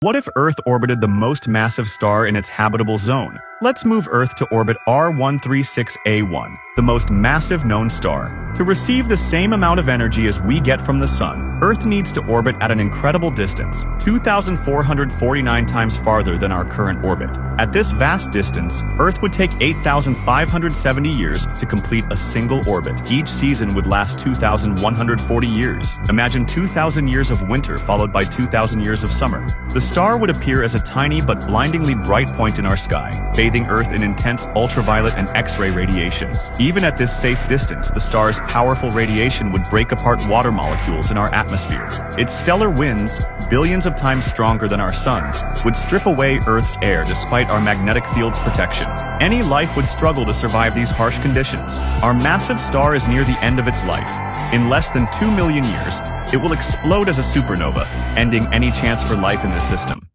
What if Earth orbited the most massive star in its habitable zone? Let's move Earth to orbit R136A1, the most massive known star. To receive the same amount of energy as we get from the Sun, Earth needs to orbit at an incredible distance, 2,449 times farther than our current orbit. At this vast distance, Earth would take 8,570 years to complete a single orbit. Each season would last 2,140 years. Imagine 2,000 years of winter followed by 2,000 years of summer. The star would appear as a tiny but blindingly bright point in our sky, bathing Earth in intense ultraviolet and X-ray radiation. Even at this safe distance, the star's powerful radiation would break apart water molecules in our atmosphere. Its stellar winds, billions of times stronger than our sun's, would strip away Earth's air despite our magnetic field's protection. Any life would struggle to survive these harsh conditions. Our massive star is near the end of its life. In less than 2 million years, it will explode as a supernova, ending any chance for life in this system.